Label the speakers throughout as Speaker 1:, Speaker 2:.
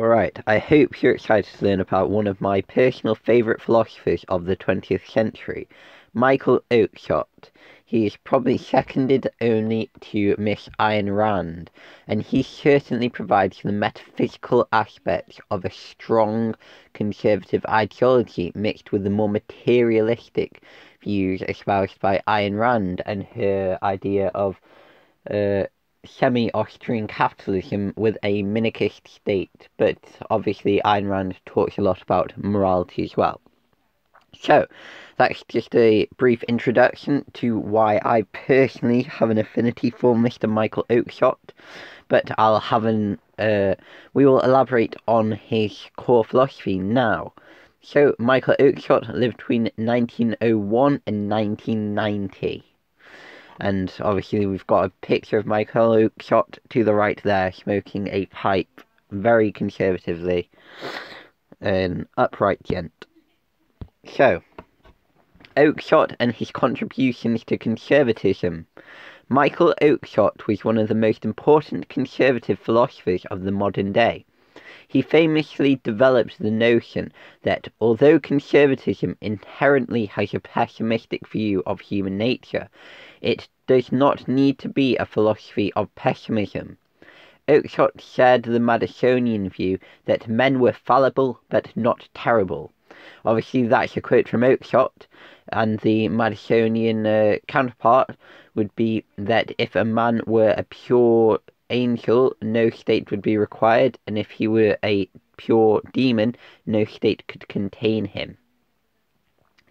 Speaker 1: Alright, I hope you're excited to learn about one of my personal favourite philosophers of the 20th century, Michael Oakeshott. He is probably seconded only to Miss Ayn Rand, and he certainly provides the metaphysical aspects of a strong conservative ideology mixed with the more materialistic views espoused by Ayn Rand and her idea of uh, semi-Austrian capitalism with a minarchist state, but obviously Ayn Rand talks a lot about morality as well. So, that's just a brief introduction to why I personally have an affinity for Mr. Michael Oakeshott, but I'll have an, uh, we will elaborate on his core philosophy now. So, Michael Oakeshott lived between 1901 and 1990 and obviously we've got a picture of Michael Oakeshott to the right there, smoking a pipe very conservatively, an upright gent. So, Oakeshott and his contributions to conservatism. Michael Oakeshott was one of the most important conservative philosophers of the modern day. He famously developed the notion that although conservatism inherently has a pessimistic view of human nature, it does not need to be a philosophy of pessimism. Oakeshott shared the Madisonian view that men were fallible but not terrible. Obviously, that's a quote from Oakeshott, and the Madisonian uh, counterpart would be that if a man were a pure angel, no state would be required, and if he were a pure demon, no state could contain him.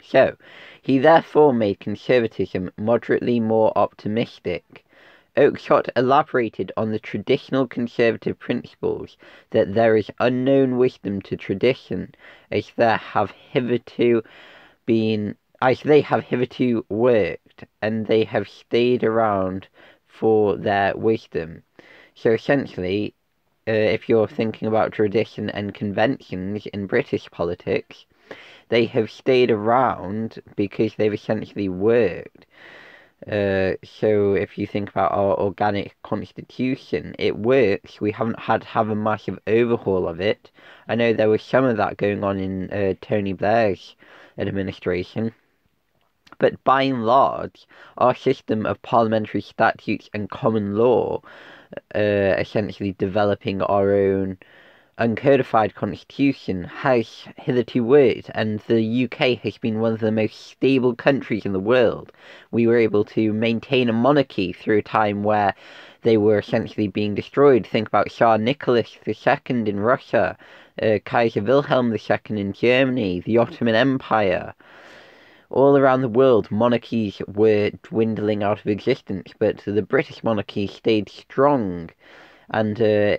Speaker 1: So, he therefore made conservatism moderately more optimistic. Oakeshott elaborated on the traditional conservative principles that there is unknown wisdom to tradition, as there have hitherto been as they have hitherto worked, and they have stayed around for their wisdom. So essentially, uh, if you're thinking about tradition and conventions in British politics, they have stayed around because they've essentially worked. Uh, so if you think about our organic constitution, it works. We haven't had to have a massive overhaul of it. I know there was some of that going on in uh, Tony Blair's administration. But by and large, our system of parliamentary statutes and common law uh, essentially developing our own uncodified constitution has hitherto worked, and the UK has been one of the most stable countries in the world. We were able to maintain a monarchy through a time where they were essentially being destroyed. Think about Tsar Nicholas II in Russia, uh, Kaiser Wilhelm II in Germany, the Ottoman Empire all around the world, monarchies were dwindling out of existence, but the British monarchy stayed strong, and uh,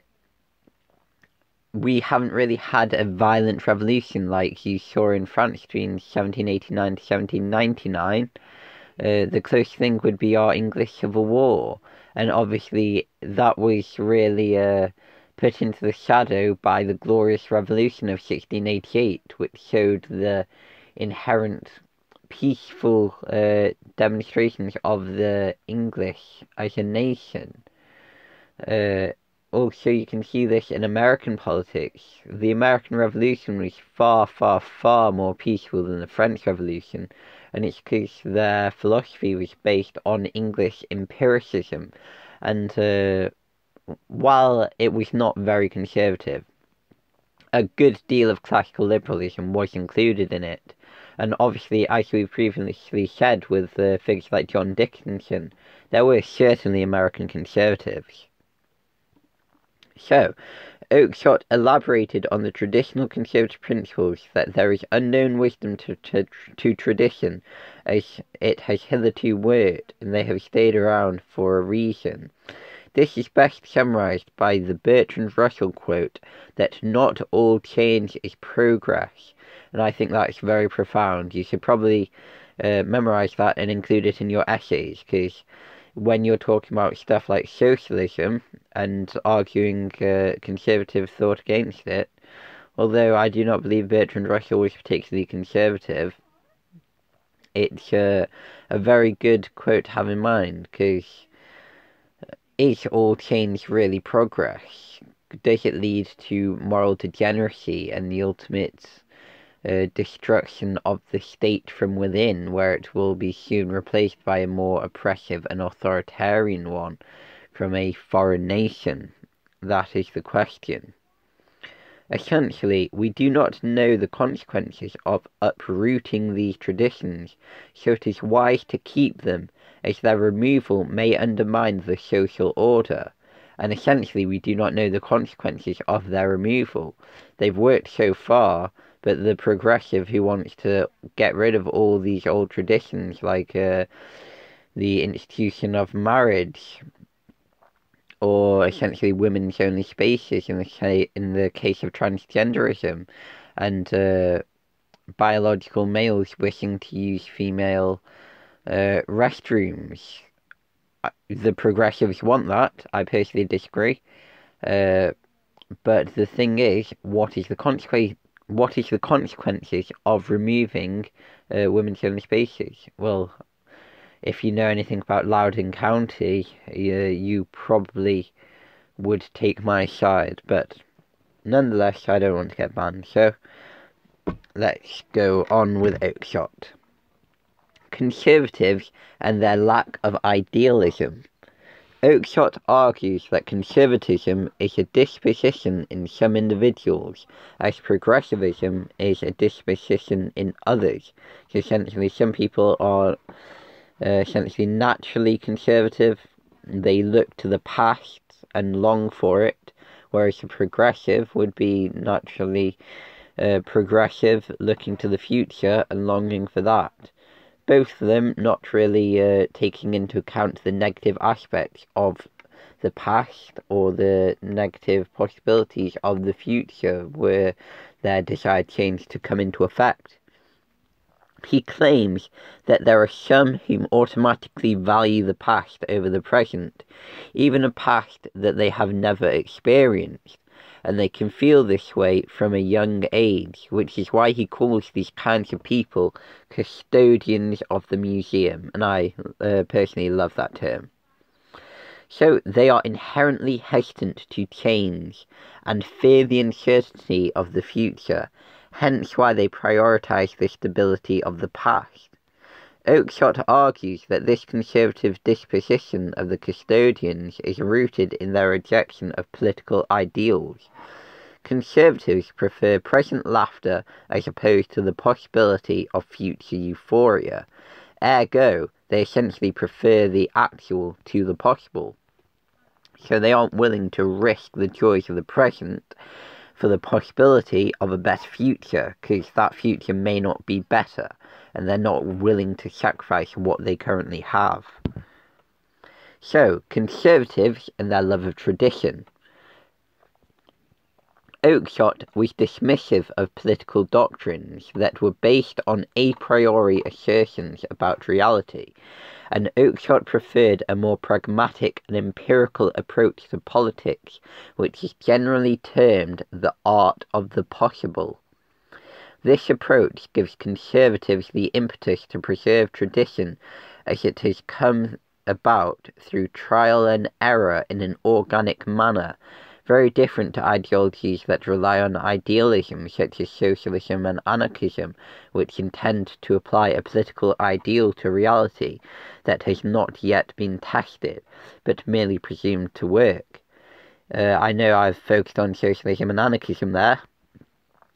Speaker 1: we haven't really had a violent revolution like you saw in France between 1789 to 1799. Uh, the closest thing would be our English Civil War, and obviously that was really uh, put into the shadow by the Glorious Revolution of 1688, which showed the inherent peaceful uh, demonstrations of the English as a nation. Uh, also, you can see this in American politics. The American Revolution was far, far, far more peaceful than the French Revolution, and it's because their philosophy was based on English empiricism, and uh, while it was not very conservative, a good deal of classical liberalism was included in it. And obviously, as we previously said with uh, figures like John Dickinson, there were certainly American conservatives. So, Oakeshott elaborated on the traditional conservative principles that there is unknown wisdom to, to, to tradition as it has hitherto worked, and they have stayed around for a reason. This is best summarized by the Bertrand Russell quote that not all change is progress, and I think that's very profound. You should probably uh, memorize that and include it in your essays, because when you're talking about stuff like socialism and arguing uh, conservative thought against it, although I do not believe Bertrand Russell was particularly conservative, it's uh, a very good quote to have in mind because is all change really progress? does it lead to moral degeneracy and the ultimate uh, destruction of the state from within, where it will be soon replaced by a more oppressive and authoritarian one from a foreign nation? That is the question. Essentially, we do not know the consequences of uprooting these traditions, so it is wise to keep them, as their removal may undermine the social order. And essentially, we do not know the consequences of their removal. They've worked so far, but the progressive who wants to get rid of all these old traditions, like uh, the institution of marriage, or essentially women's only spaces in the case, in the case of transgenderism, and uh, biological males wishing to use female uh, restrooms. The progressives want that. I personally disagree. Uh, but the thing is, what is the consequence? What is the consequences of removing uh, women's only spaces? Well, if you know anything about Loudoun County, you, probably would take my side, but nonetheless, I don't want to get banned, so let's go on with Oakeshott. Conservatives and their lack of idealism. Oakeshott argues that conservatism is a disposition in some individuals, as progressivism is a disposition in others. So essentially, some people are uh, essentially naturally conservative. They look to the past and long for it, whereas a progressive would be naturally uh, progressive, looking to the future and longing for that. Both of them not really uh, taking into account the negative aspects of the past or the negative possibilities of the future where their desired change to come into effect. He claims that there are some who automatically value the past over the present, even a past that they have never experienced, and they can feel this way from a young age, which is why he calls these kinds of people custodians of the museum, and I uh, personally love that term. So they are inherently hesitant to change and fear the uncertainty of the future hence why they prioritize the stability of the past. Oakeshott argues that this conservative disposition of the custodians is rooted in their rejection of political ideals. Conservatives prefer present laughter as opposed to the possibility of future euphoria. Ergo, they essentially prefer the actual to the possible. So they aren't willing to risk the joys of the present for the possibility of a better future because that future may not be better and they're not willing to sacrifice what they currently have. So, conservatives and their love of tradition. Oakeshott was dismissive of political doctrines that were based on a priori assertions about reality and Oakeshott preferred a more pragmatic and empirical approach to politics, which is generally termed the art of the possible. This approach gives conservatives the impetus to preserve tradition as it has come about through trial and error in an organic manner very different to ideologies that rely on idealism, such as socialism and anarchism, which intend to apply a political ideal to reality that has not yet been tested, but merely presumed to work. Uh, I know I've focused on socialism and anarchism there,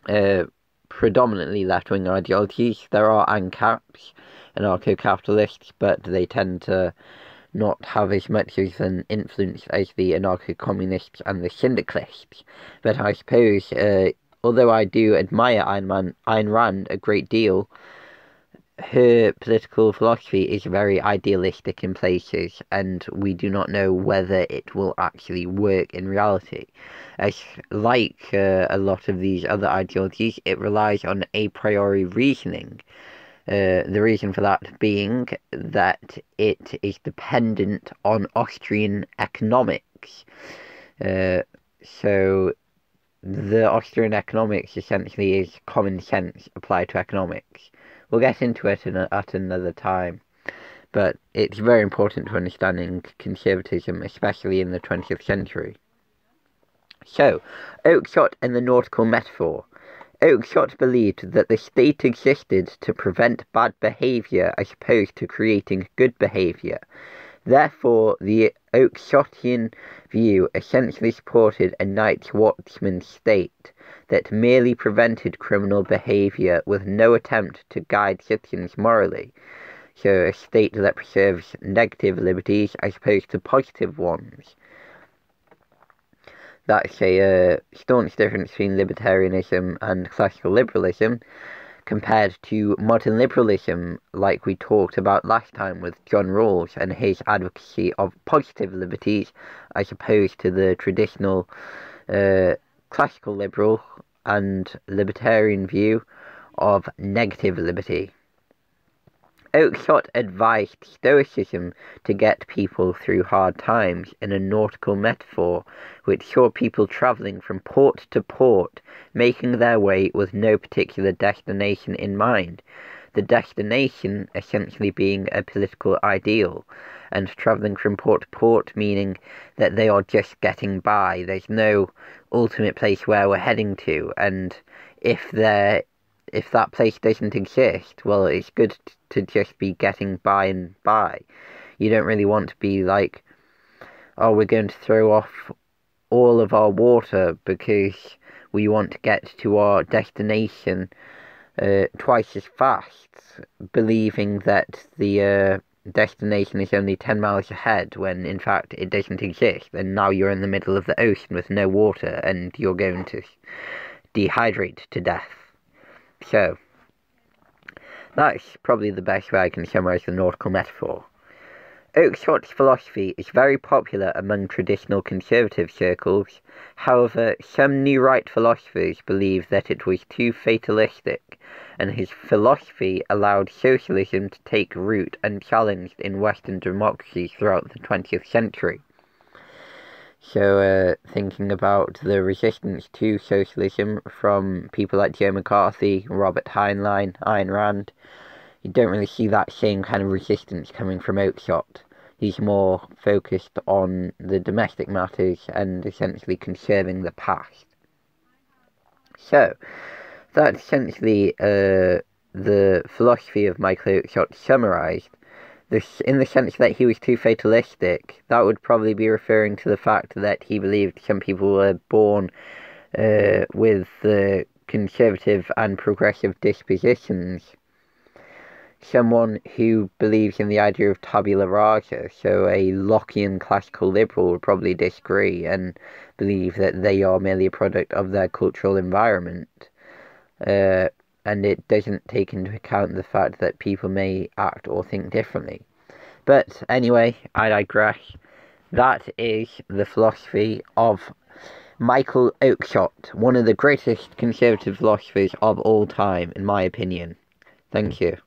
Speaker 1: uh, predominantly left wing ideologies. There are ANCAPs, anarcho capitalists, but they tend to not have as much of an influence as the anarcho-communists and the syndicalists. But I suppose, uh, although I do admire Ayn, Man, Ayn Rand a great deal, her political philosophy is very idealistic in places, and we do not know whether it will actually work in reality. As like uh, a lot of these other ideologies, it relies on a priori reasoning, uh, the reason for that being that it is dependent on Austrian economics. Uh, so the Austrian economics essentially is common sense applied to economics. We'll get into it a, at another time, but it's very important to understanding conservatism, especially in the 20th century. So, Oakeshott and the nautical metaphor. Oakeshott believed that the state existed to prevent bad behaviour as opposed to creating good behaviour. Therefore, the Oakeshottian view essentially supported a Night's Watchman state that merely prevented criminal behaviour with no attempt to guide citizens morally. So, a state that preserves negative liberties as opposed to positive ones. That's a uh, staunch difference between libertarianism and classical liberalism compared to modern liberalism, like we talked about last time with John Rawls and his advocacy of positive liberties as opposed to the traditional uh, classical liberal and libertarian view of negative liberty. Oakeshott advised Stoicism to get people through hard times in a nautical metaphor, which saw people travelling from port to port, making their way with no particular destination in mind, the destination essentially being a political ideal, and travelling from port to port meaning that they are just getting by. There's no ultimate place where we're heading to, and if there if that place doesn't exist, well, it's good to just be getting by and by. You don't really want to be like, oh, we're going to throw off all of our water because we want to get to our destination uh, twice as fast, believing that the uh, destination is only 10 miles ahead when in fact it doesn't exist, and now you're in the middle of the ocean with no water and you're going to dehydrate to death. So, that's probably the best way I can summarize the nautical metaphor. Oakeshott's philosophy is very popular among traditional conservative circles. However, some New Right philosophers believe that it was too fatalistic, and his philosophy allowed socialism to take root unchallenged in Western democracies throughout the 20th century. So, uh, thinking about the resistance to socialism from people like Joe McCarthy, Robert Heinlein, Ayn Rand, you don't really see that same kind of resistance coming from Oakeshott. He's more focused on the domestic matters and essentially conserving the past. So, that's essentially uh, the philosophy of Michael Oakeshott summarized this, in the sense that he was too fatalistic, that would probably be referring to the fact that he believed some people were born uh, with uh, conservative and progressive dispositions. Someone who believes in the idea of tabula rasa, so a Lockean classical liberal, would probably disagree and believe that they are merely a product of their cultural environment. Uh, and it doesn't take into account the fact that people may act or think differently. But anyway, I digress. That is the philosophy of Michael Oakeshott, one of the greatest conservative philosophers of all time, in my opinion. Thank you.